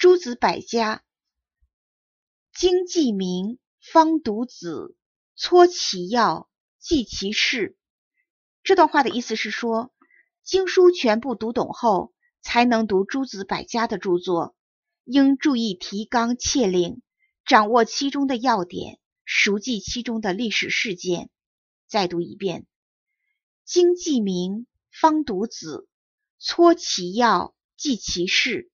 诸子百家，经记名，方读子，撮其要，记其事。这段话的意思是说，经书全部读懂后，才能读诸子百家的著作，应注意提纲挈领，掌握其中的要点，熟记其中的历史事件。再读一遍：经记名，方读子，撮其要，记其事。